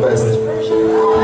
best.